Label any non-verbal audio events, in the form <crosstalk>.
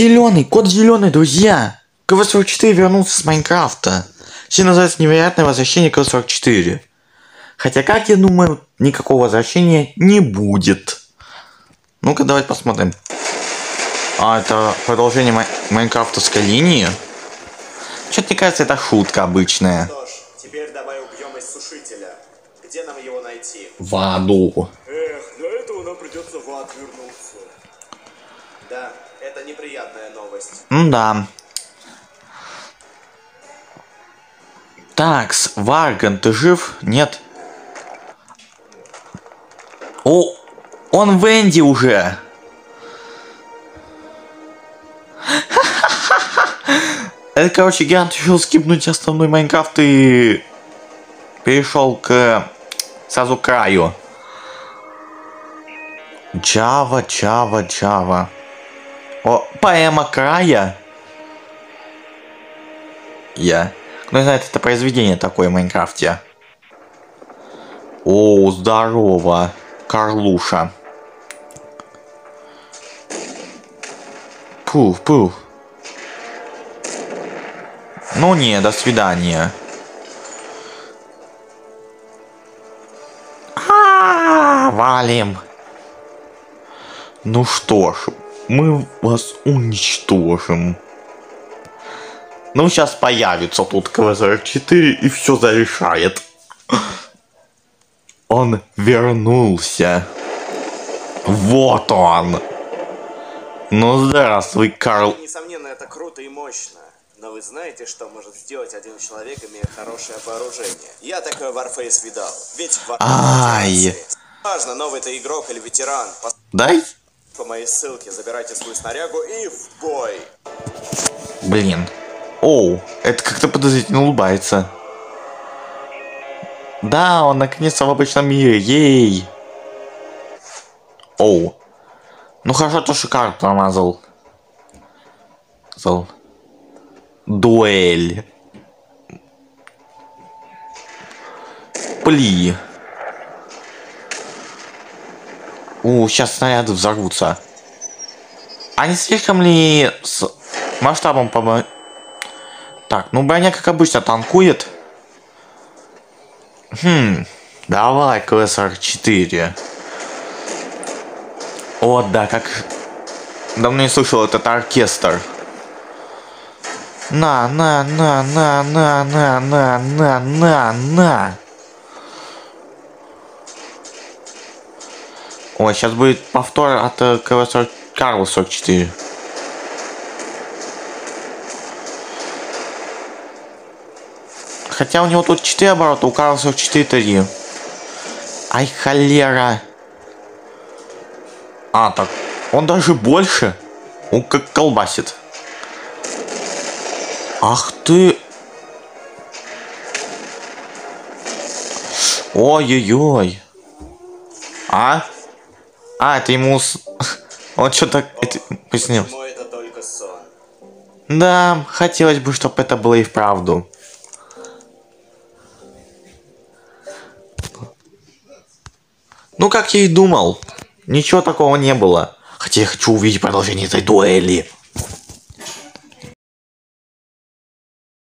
Зеленый, код зеленый, друзья. КВ-44 вернулся с Майнкрафта. Все называется невероятное возвращение КВ-44. Хотя, как я думаю, никакого возвращения не будет. Ну-ка, давайте посмотрим. А, это продолжение май майнкрафтовской линии? Что-то мне кажется, это шутка обычная. Что ж, теперь давай убьем из сушителя. Где нам его найти? В аду. Эх, для этого нам придется в ад вернуться. Да, это неприятная новость. да. Такс, Варган, ты жив? Нет? О, он в Энди уже. <laughs> Это, короче, Гигант решил скипнуть основной Майнкрафт и перешел к сразу краю. Джава, Джава, Джава. О, поэма края. Я. Кто не знает, это произведение такое в Майнкрафте. О, здорово, Карлуша. Пуф, пуф. Ну не, до свидания. А, валим. Ну что ж, мы вас уничтожим. Ну, сейчас появится тут КВ-44 и все зарешает. Он вернулся. Вот он. Ну, здравствуй, Карл. Несомненно, это круто и мощно. Но вы знаете, что может сделать один человек, имея хорошее вооружение? Я такой Warface видал. Ведь в Ай. Важно, новый ты игрок или ветеран. Дай. По моей ссылке забирайте свою снарягу и в бой. Блин. Оу, это как-то подозрительно улыбается. Да, он наконец-то в обычном мире. Ей. Оу. Ну хорошо, то шикарно промазал. Зал. Дуэль. Пли. У, сейчас снаряды взорвутся. А не слишком ли с масштабом по... Так, ну броня, как обычно, танкует. Хм, давай, КС-44. О, да, как... Давно не слышал этот оркестр. На, на, на, на, на, на, на, на, на, на. Ой, сейчас будет повтор от э, КВ-40... Карл 44. Хотя у него тут 4 оборота, у Карла 44 3. Ай, холера. А, так. Он даже больше. Он как колбасит. Ах ты. Ой-ой-ой. А? А, это ему... <laughs> Он что-то... Это сон? Да, хотелось бы, чтобы это было и вправду. Ну, как я и думал. Ничего такого не было. Хотя я хочу увидеть продолжение этой дуэли.